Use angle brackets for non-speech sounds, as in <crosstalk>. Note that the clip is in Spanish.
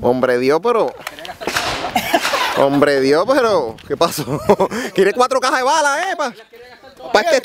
Hombre Dios, pero. Hombre Dios, pero. ¿Qué pasó? <laughs> ¿Quiere cuatro cajas de balas, eh? Pa, pa este